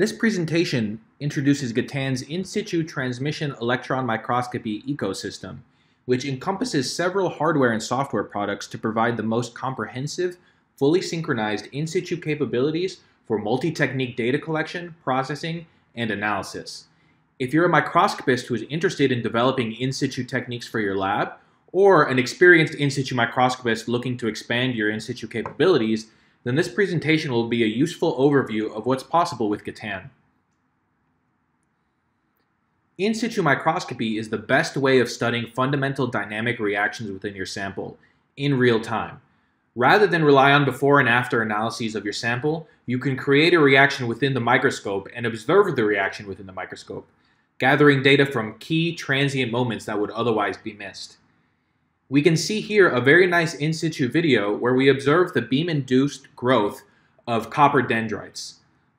This presentation introduces Gatan's in situ transmission electron microscopy ecosystem, which encompasses several hardware and software products to provide the most comprehensive, fully synchronized in situ capabilities for multi-technique data collection, processing, and analysis. If you're a microscopist who is interested in developing in situ techniques for your lab, or an experienced in situ microscopist looking to expand your in situ capabilities, then this presentation will be a useful overview of what's possible with Gatan. In situ microscopy is the best way of studying fundamental dynamic reactions within your sample in real time. Rather than rely on before and after analyses of your sample, you can create a reaction within the microscope and observe the reaction within the microscope, gathering data from key transient moments that would otherwise be missed. We can see here a very nice in situ video where we observe the beam-induced growth of copper dendrites.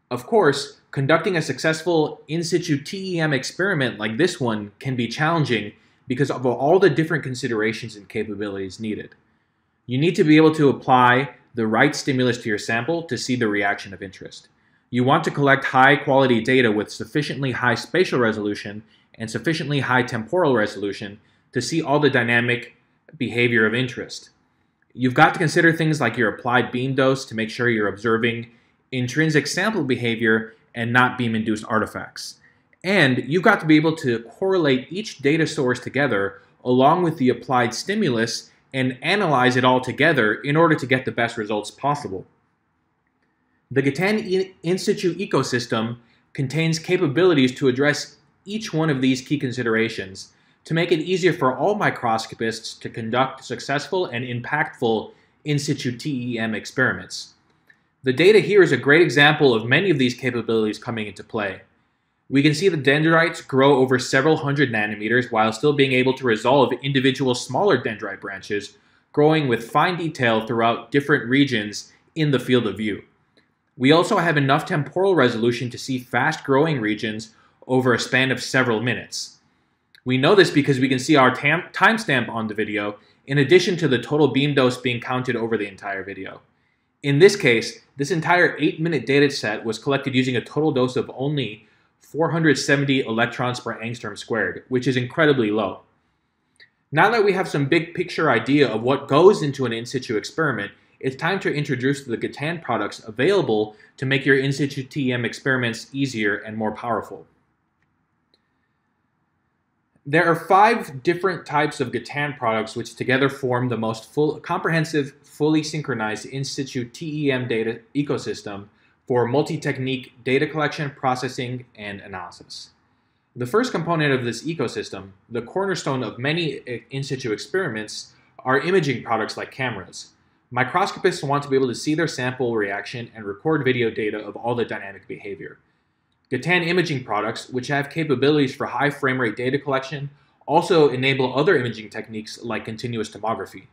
Of course, conducting a successful in situ TEM experiment like this one can be challenging because of all the different considerations and capabilities needed. You need to be able to apply the right stimulus to your sample to see the reaction of interest. You want to collect high quality data with sufficiently high spatial resolution and sufficiently high temporal resolution to see all the dynamic behavior of interest. You've got to consider things like your applied beam dose to make sure you're observing intrinsic sample behavior and not beam-induced artifacts. And you've got to be able to correlate each data source together along with the applied stimulus and analyze it all together in order to get the best results possible. The Gatan in situ ecosystem contains capabilities to address each one of these key considerations to make it easier for all microscopists to conduct successful and impactful in situ TEM experiments. The data here is a great example of many of these capabilities coming into play. We can see the dendrites grow over several hundred nanometers while still being able to resolve individual smaller dendrite branches, growing with fine detail throughout different regions in the field of view. We also have enough temporal resolution to see fast growing regions over a span of several minutes. We know this because we can see our timestamp on the video in addition to the total beam dose being counted over the entire video. In this case, this entire 8-minute data set was collected using a total dose of only 470 electrons per angstrom squared, which is incredibly low. Now that we have some big picture idea of what goes into an in situ experiment, it's time to introduce the Gatan products available to make your in situ TEM experiments easier and more powerful. There are five different types of Gatan products which together form the most full, comprehensive, fully synchronized in situ TEM data ecosystem for multi-technique data collection, processing, and analysis. The first component of this ecosystem, the cornerstone of many eh, in situ experiments, are imaging products like cameras. Microscopists want to be able to see their sample reaction and record video data of all the dynamic behavior. Gatan imaging products, which have capabilities for high frame rate data collection, also enable other imaging techniques like continuous tomography.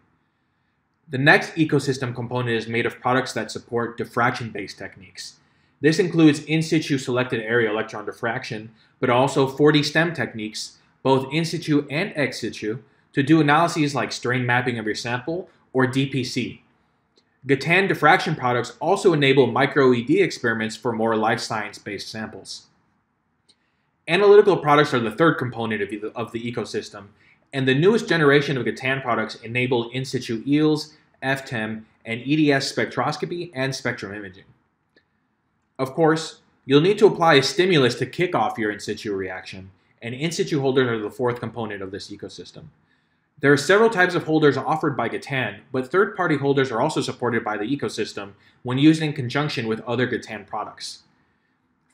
The next ecosystem component is made of products that support diffraction-based techniques. This includes in situ selected area electron diffraction, but also 4D STEM techniques, both in situ and ex situ, to do analyses like strain mapping of your sample or DPC, Gatan diffraction products also enable micro-ED experiments for more life science-based samples. Analytical products are the third component of the, of the ecosystem, and the newest generation of Gatan products enable in situ EELS, EFTEM, and EDS spectroscopy and spectrum imaging. Of course, you'll need to apply a stimulus to kick off your in situ reaction, and in situ holders are the fourth component of this ecosystem. There are several types of holders offered by Gatan, but third-party holders are also supported by the ecosystem when used in conjunction with other Gatan products.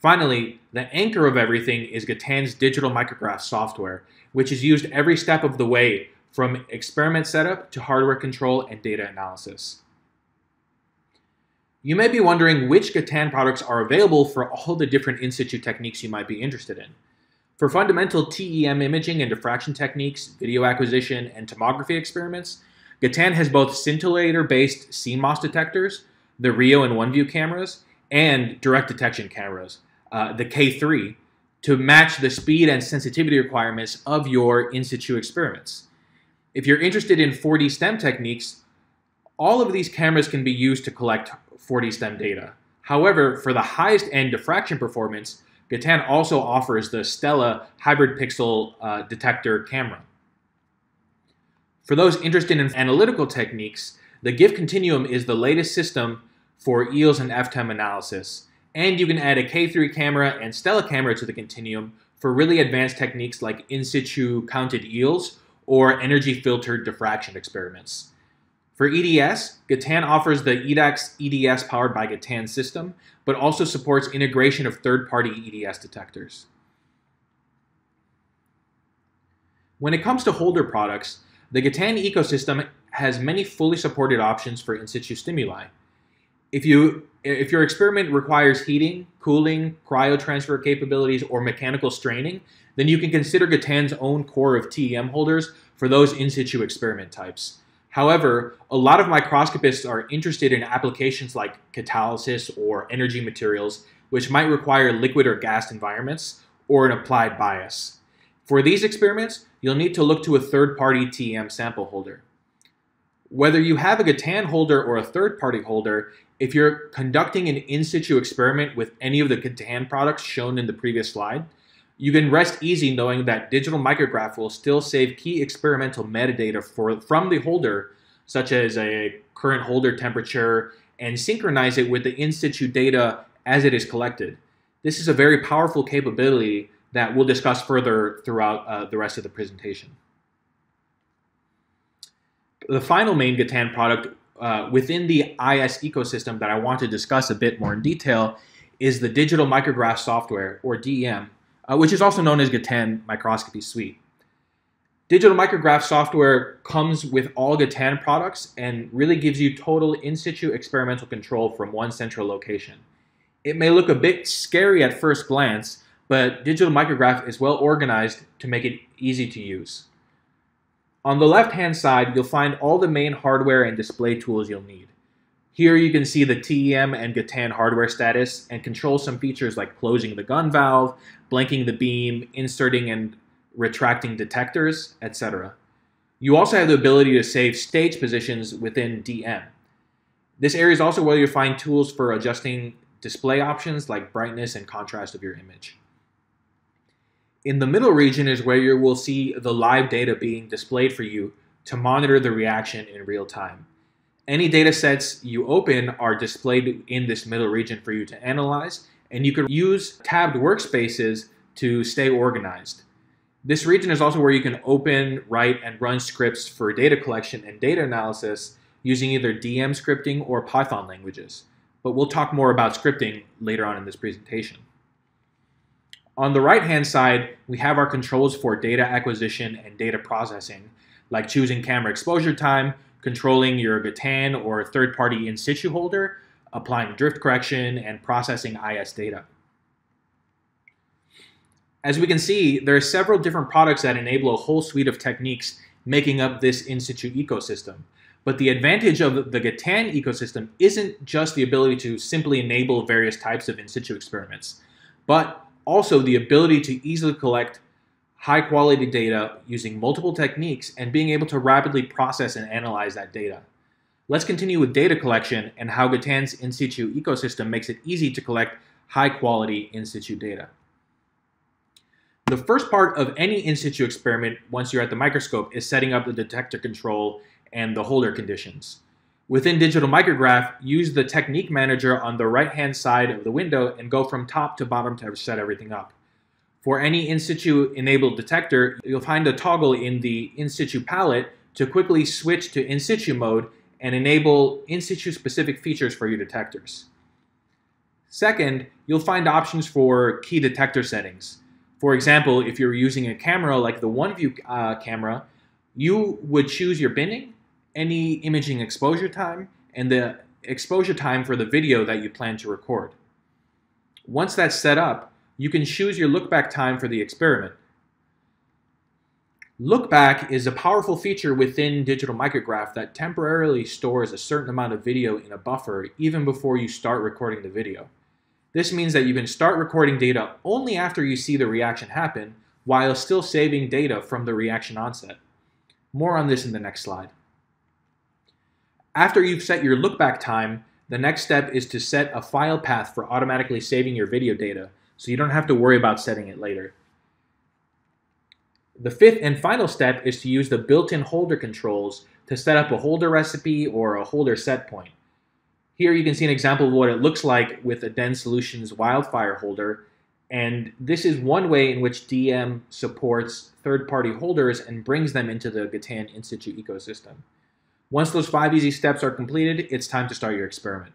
Finally, the anchor of everything is Gatan's digital micrograph software, which is used every step of the way from experiment setup to hardware control and data analysis. You may be wondering which Gatan products are available for all the different in situ techniques you might be interested in. For fundamental TEM imaging and diffraction techniques, video acquisition, and tomography experiments, Gatan has both scintillator-based CMOS detectors, the Rio and OneView cameras, and direct detection cameras, uh, the K3, to match the speed and sensitivity requirements of your in situ experiments. If you're interested in 4D STEM techniques, all of these cameras can be used to collect 4D STEM data. However, for the highest end diffraction performance, Gatan also offers the Stella hybrid pixel uh, detector camera. For those interested in analytical techniques, the GIF Continuum is the latest system for EELS and EFTEM analysis, and you can add a K3 camera and Stella camera to the Continuum for really advanced techniques like in situ counted EELS or energy filtered diffraction experiments. For EDS, Gatan offers the EDAX EDS powered by Gatan system, but also supports integration of third-party EDS detectors. When it comes to holder products, the Gatan ecosystem has many fully supported options for in situ stimuli. If, you, if your experiment requires heating, cooling, cryotransfer capabilities, or mechanical straining, then you can consider Gatan's own core of TEM holders for those in situ experiment types. However, a lot of microscopists are interested in applications like catalysis or energy materials, which might require liquid or gas environments or an applied bias. For these experiments, you'll need to look to a third-party TEM sample holder. Whether you have a Gatan holder or a third-party holder, if you're conducting an in-situ experiment with any of the Gatan products shown in the previous slide, you can rest easy knowing that digital micrograph will still save key experimental metadata for, from the holder, such as a current holder temperature, and synchronize it with the in situ data as it is collected. This is a very powerful capability that we'll discuss further throughout uh, the rest of the presentation. The final main Gatan product uh, within the IS ecosystem that I want to discuss a bit more in detail is the digital micrograph software, or DM, uh, which is also known as Gatan Microscopy Suite. Digital micrograph software comes with all Gatan products and really gives you total in situ experimental control from one central location. It may look a bit scary at first glance, but digital micrograph is well organized to make it easy to use. On the left hand side, you'll find all the main hardware and display tools you'll need. Here you can see the TEM and Gatan hardware status and control some features like closing the gun valve, blanking the beam, inserting and retracting detectors, etc. You also have the ability to save stage positions within DM. This area is also where you find tools for adjusting display options like brightness and contrast of your image. In the middle region is where you will see the live data being displayed for you to monitor the reaction in real time. Any data sets you open are displayed in this middle region for you to analyze, and you can use tabbed workspaces to stay organized. This region is also where you can open, write, and run scripts for data collection and data analysis using either DM scripting or Python languages. But we'll talk more about scripting later on in this presentation. On the right-hand side, we have our controls for data acquisition and data processing, like choosing camera exposure time, controlling your Gatan or third-party in situ holder, applying drift correction, and processing IS data. As we can see, there are several different products that enable a whole suite of techniques making up this in situ ecosystem. But the advantage of the Gatan ecosystem isn't just the ability to simply enable various types of in situ experiments, but also the ability to easily collect high quality data using multiple techniques and being able to rapidly process and analyze that data. Let's continue with data collection and how Gatan's in situ ecosystem makes it easy to collect high quality in situ data. The first part of any in situ experiment once you're at the microscope is setting up the detector control and the holder conditions. Within Digital Micrograph, use the Technique Manager on the right-hand side of the window and go from top to bottom to set everything up. For any in situ enabled detector, you'll find a toggle in the in situ palette to quickly switch to in situ mode and enable in situ specific features for your detectors. Second, you'll find options for key detector settings. For example, if you're using a camera like the OneView uh, camera, you would choose your binning, any imaging exposure time, and the exposure time for the video that you plan to record. Once that's set up, you can choose your lookback time for the experiment. Lookback is a powerful feature within Digital Micrograph that temporarily stores a certain amount of video in a buffer even before you start recording the video. This means that you can start recording data only after you see the reaction happen, while still saving data from the reaction onset. More on this in the next slide. After you've set your lookback time, the next step is to set a file path for automatically saving your video data so you don't have to worry about setting it later. The fifth and final step is to use the built-in holder controls to set up a holder recipe or a holder set point. Here you can see an example of what it looks like with a DENSsolutions Wildfire holder. And this is one way in which DM supports third-party holders and brings them into the Gatan in situ ecosystem. Once those five easy steps are completed, it's time to start your experiment.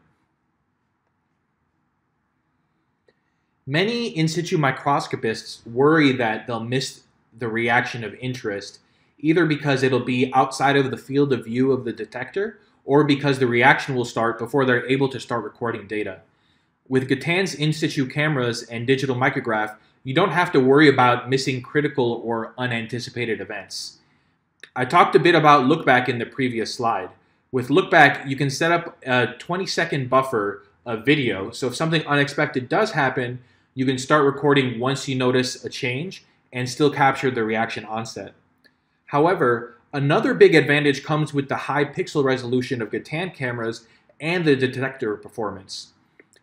Many in situ microscopists worry that they'll miss the reaction of interest, either because it'll be outside of the field of view of the detector or because the reaction will start before they're able to start recording data. With Gatan's in situ cameras and digital micrograph, you don't have to worry about missing critical or unanticipated events. I talked a bit about lookback in the previous slide. With lookback, you can set up a 20 second buffer of video, so if something unexpected does happen, you can start recording once you notice a change and still capture the reaction onset. However, Another big advantage comes with the high pixel resolution of Gatan cameras and the detector performance.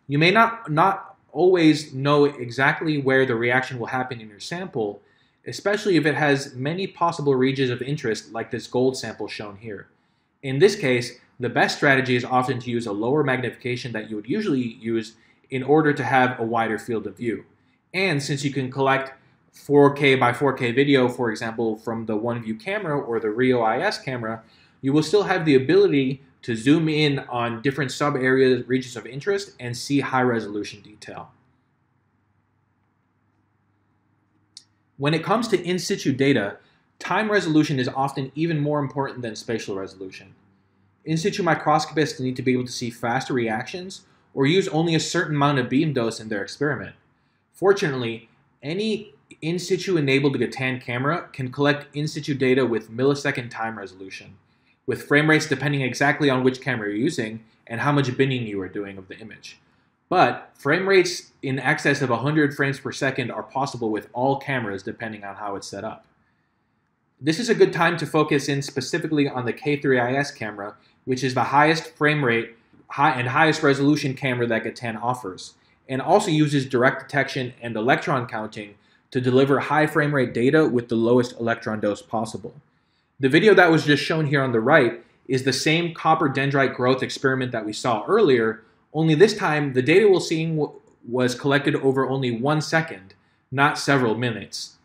You may not, not always know exactly where the reaction will happen in your sample, especially if it has many possible regions of interest like this gold sample shown here. In this case, the best strategy is often to use a lower magnification that you would usually use in order to have a wider field of view. And since you can collect 4K by 4K video, for example, from the OneView camera or the Rio IS camera, you will still have the ability to zoom in on different sub areas, regions of interest, and see high resolution detail. When it comes to in situ data, time resolution is often even more important than spatial resolution. In situ microscopists need to be able to see faster reactions or use only a certain amount of beam dose in their experiment. Fortunately, any in situ enabled Gatan camera can collect in situ data with millisecond time resolution, with frame rates depending exactly on which camera you're using and how much binning you are doing of the image. But frame rates in excess of 100 frames per second are possible with all cameras depending on how it's set up. This is a good time to focus in specifically on the K3IS camera, which is the highest frame rate and highest resolution camera that Gatan offers, and also uses direct detection and electron counting to deliver high frame rate data with the lowest electron dose possible. The video that was just shown here on the right is the same copper dendrite growth experiment that we saw earlier, only this time the data we're seeing was collected over only one second, not several minutes.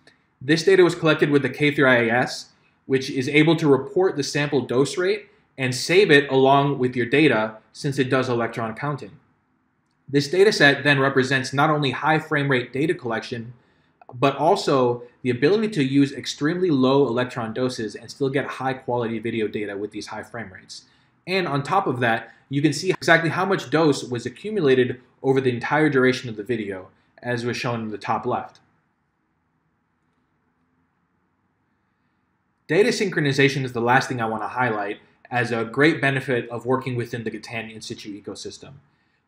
This data was collected with the K3IS, which is able to report the sample dose rate and save it along with your data since it does electron counting. This data set then represents not only high frame rate data collection, but also the ability to use extremely low electron doses and still get high quality video data with these high frame rates. And on top of that, you can see exactly how much dose was accumulated over the entire duration of the video, as was shown in the top left. Data synchronization is the last thing I want to highlight as a great benefit of working within the Gatan in situ ecosystem.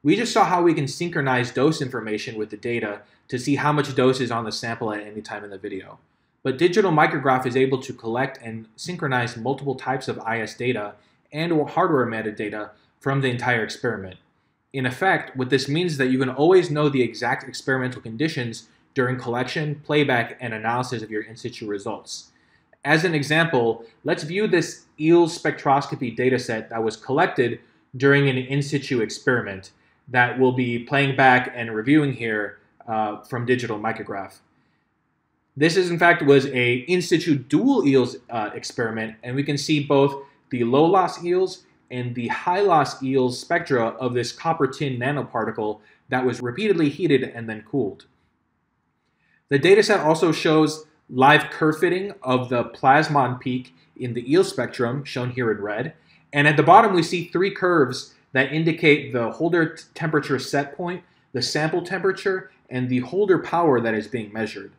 We just saw how we can synchronize dose information with the data to see how much dose is on the sample at any time in the video. But digital micrograph is able to collect and synchronize multiple types of IS data and or hardware metadata from the entire experiment. In effect, what this means is that you can always know the exact experimental conditions during collection, playback, and analysis of your in situ results. As an example, let's view this EELS spectroscopy dataset that was collected during an in situ experiment that we'll be playing back and reviewing here uh, from Digital Micrograph. This is in fact was a in situ dual EELS uh, experiment, and we can see both the low loss EELS and the high loss EELS spectra of this copper tin nanoparticle that was repeatedly heated and then cooled. The dataset also shows live curve fitting of the plasmon peak in the EELS spectrum, shown here in red. And at the bottom, we see three curves that indicate the holder temperature set point, the sample temperature, and the holder power that is being measured.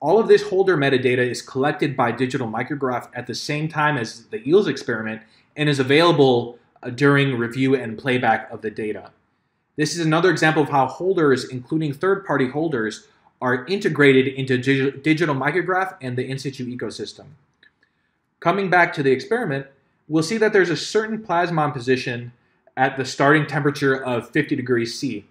All of this holder metadata is collected by Digital Micrograph at the same time as the EELS experiment and is available uh, during review and playback of the data. This is another example of how holders, including third-party holders, are integrated into Digital Micrograph and the in situ ecosystem. Coming back to the experiment, we'll see that there's a certain plasmon position at the starting temperature of 50 degrees C.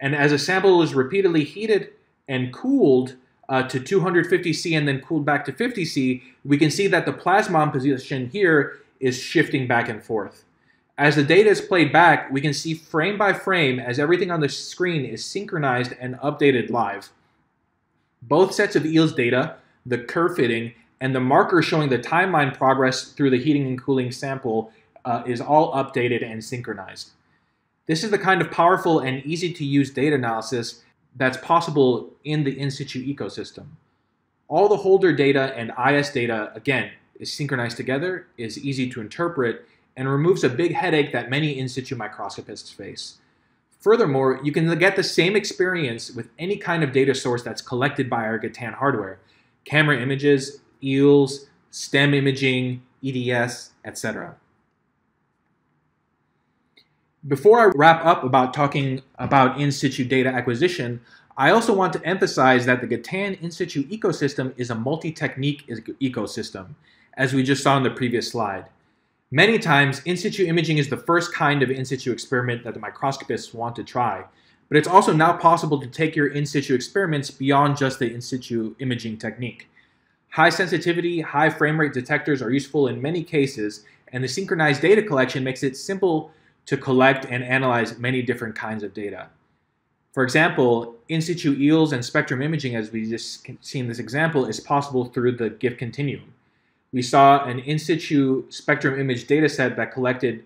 And as a sample is repeatedly heated and cooled uh, to 250 C and then cooled back to 50 C, we can see that the plasmon position here is shifting back and forth. As the data is played back, we can see frame by frame as everything on the screen is synchronized and updated live. Both sets of EELS data, the curve fitting, and the marker showing the timeline progress through the heating and cooling sample uh, is all updated and synchronized. This is the kind of powerful and easy to use data analysis that's possible in the in situ ecosystem. All the holder data and IS data, again, is synchronized together, is easy to interpret, and removes a big headache that many in situ microscopists face. Furthermore, you can get the same experience with any kind of data source that's collected by our Gatan hardware camera images, EELS, STEM imaging, EDS, etc. Before I wrap up about talking about in situ data acquisition, I also want to emphasize that the Gatan in situ ecosystem is a multi technique ecosystem, as we just saw in the previous slide. Many times, in situ imaging is the first kind of in situ experiment that the microscopists want to try, but it's also now possible to take your in situ experiments beyond just the in situ imaging technique. High sensitivity, high frame rate detectors are useful in many cases, and the synchronized data collection makes it simple to collect and analyze many different kinds of data. For example, in situ EELS and spectrum imaging, as we just seen this example, is possible through the GIF continuum we saw an in situ spectrum image dataset that collected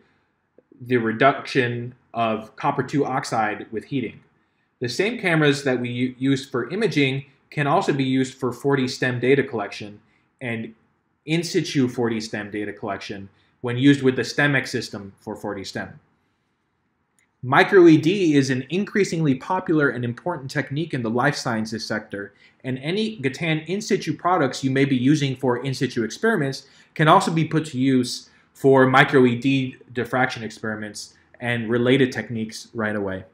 the reduction of copper 2 oxide with heating. The same cameras that we used for imaging can also be used for 4D STEM data collection and in situ 4D STEM data collection when used with the STEMx system for 4D STEM. MicroED is an increasingly popular and important technique in the life sciences sector, and any Gatan in situ products you may be using for in situ experiments can also be put to use for microED diffraction experiments and related techniques right away.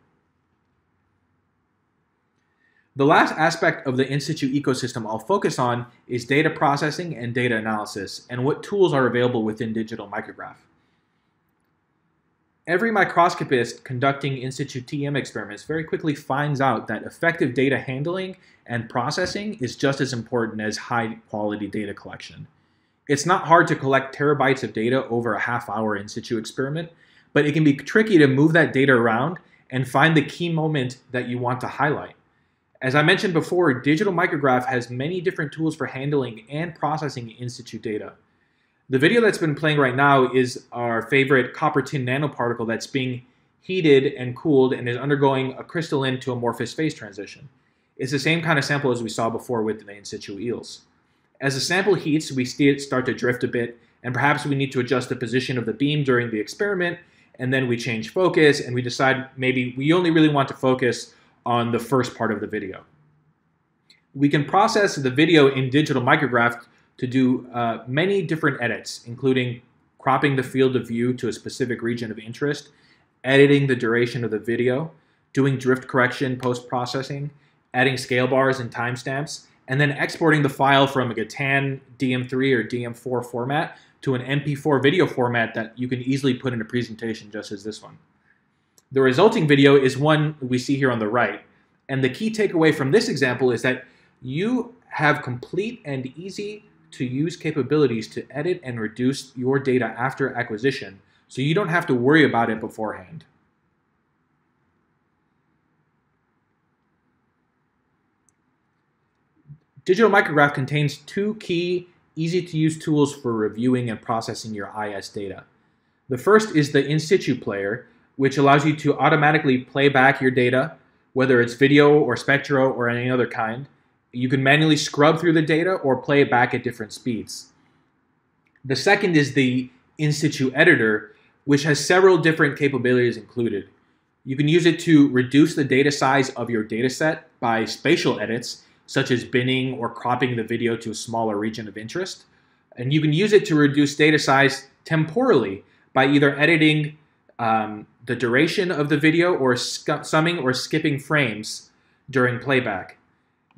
The last aspect of the in situ ecosystem I'll focus on is data processing and data analysis, and what tools are available within digital micrograph. Every microscopist conducting in situ TEM experiments very quickly finds out that effective data handling and processing is just as important as high quality data collection. It's not hard to collect terabytes of data over a half hour in situ experiment, but it can be tricky to move that data around and find the key moment that you want to highlight. As I mentioned before, digital micrograph has many different tools for handling and processing in situ data. The video that's been playing right now is our favorite copper tin nanoparticle that's being heated and cooled and is undergoing a crystalline to amorphous phase transition. It's the same kind of sample as we saw before with the in situ EELS. As the sample heats, we see it start to drift a bit, and perhaps we need to adjust the position of the beam during the experiment, and then we change focus, and we decide maybe we only really want to focus on the first part of the video. We can process the video in digital micrograph to do uh, many different edits, including cropping the field of view to a specific region of interest, editing the duration of the video, doing drift correction post-processing, adding scale bars and timestamps, and then exporting the file from a Gatan DM3 or DM4 format to an MP4 video format that you can easily put in a presentation just as this one. The resulting video is one we see here on the right. And the key takeaway from this example is that you have complete and easy to use capabilities to edit and reduce your data after acquisition so you don't have to worry about it beforehand. Digital Micrograph contains two key, easy to use tools for reviewing and processing your IS data. The first is the in situ player, which allows you to automatically play back your data, whether it's video or spectro or any other kind, you can manually scrub through the data or play it back at different speeds. The second is the in situ editor, which has several different capabilities included. You can use it to reduce the data size of your dataset by spatial edits, such as binning or cropping the video to a smaller region of interest. And you can use it to reduce data size temporally by either editing um, the duration of the video or summing or skipping frames during playback.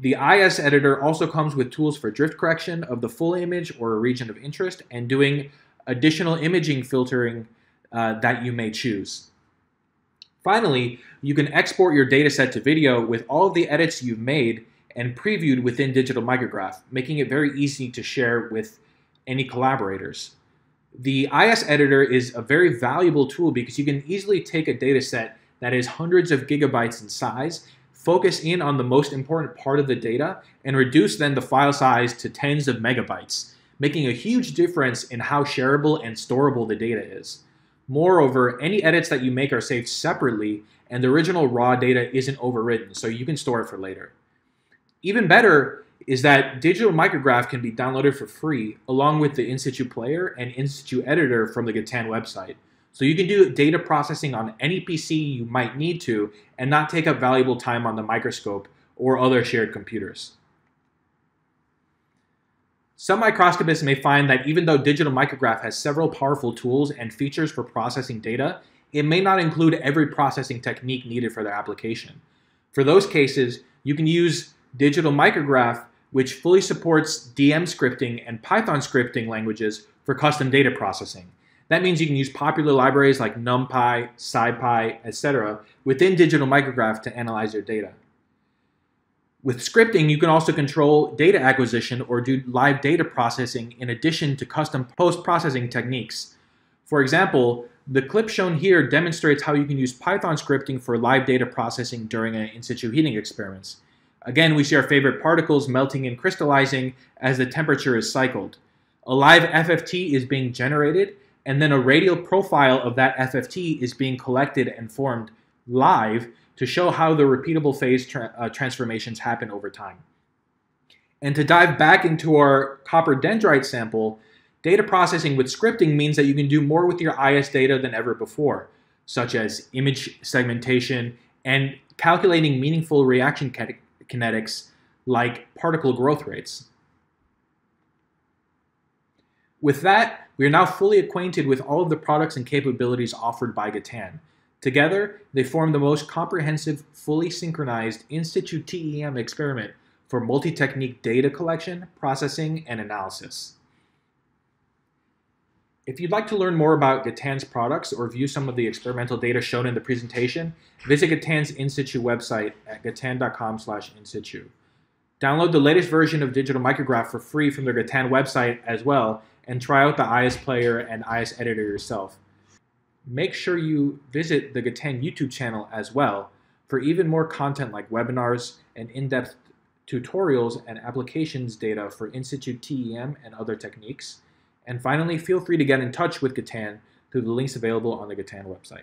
The IS editor also comes with tools for drift correction of the full image or a region of interest and doing additional imaging filtering uh, that you may choose. Finally, you can export your dataset to video with all of the edits you've made and previewed within Digital Micrograph, making it very easy to share with any collaborators. The IS editor is a very valuable tool because you can easily take a dataset that is hundreds of gigabytes in size, focus in on the most important part of the data, and reduce then the file size to tens of megabytes, making a huge difference in how shareable and storable the data is. Moreover, any edits that you make are saved separately, and the original raw data isn't overwritten, so you can store it for later. Even better is that Digital Micrograph can be downloaded for free, along with the In-Situ player and In-Situ editor from the Gatan website. So you can do data processing on any PC you might need to and not take up valuable time on the microscope or other shared computers. Some microscopists may find that even though digital micrograph has several powerful tools and features for processing data, it may not include every processing technique needed for their application. For those cases, you can use digital micrograph, which fully supports DM scripting and Python scripting languages for custom data processing. That means you can use popular libraries like NumPy, SciPy, etc. within digital micrograph to analyze your data. With scripting, you can also control data acquisition or do live data processing in addition to custom post-processing techniques. For example, the clip shown here demonstrates how you can use Python scripting for live data processing during an in-situ heating experiments. Again, we see our favorite particles melting and crystallizing as the temperature is cycled. A live FFT is being generated, and then a radial profile of that FFT is being collected and formed live to show how the repeatable phase tra uh, transformations happen over time. And to dive back into our copper dendrite sample, data processing with scripting means that you can do more with your IS data than ever before, such as image segmentation and calculating meaningful reaction kinetics like particle growth rates. With that, we are now fully acquainted with all of the products and capabilities offered by Gatan. Together, they form the most comprehensive, fully synchronized in-situ TEM experiment for multi-technique data collection, processing, and analysis. If you'd like to learn more about Gatan's products or view some of the experimental data shown in the presentation, visit Gatan's in-situ website at gatan.com slash in-situ. Download the latest version of Digital Micrograph for free from their Gatan website as well, and try out the IS Player and IS Editor yourself make sure you visit the Gatan YouTube channel as well for even more content like webinars and in-depth tutorials and applications data for in-situ TEM and other techniques. And finally, feel free to get in touch with Gatan through the links available on the Gatan website.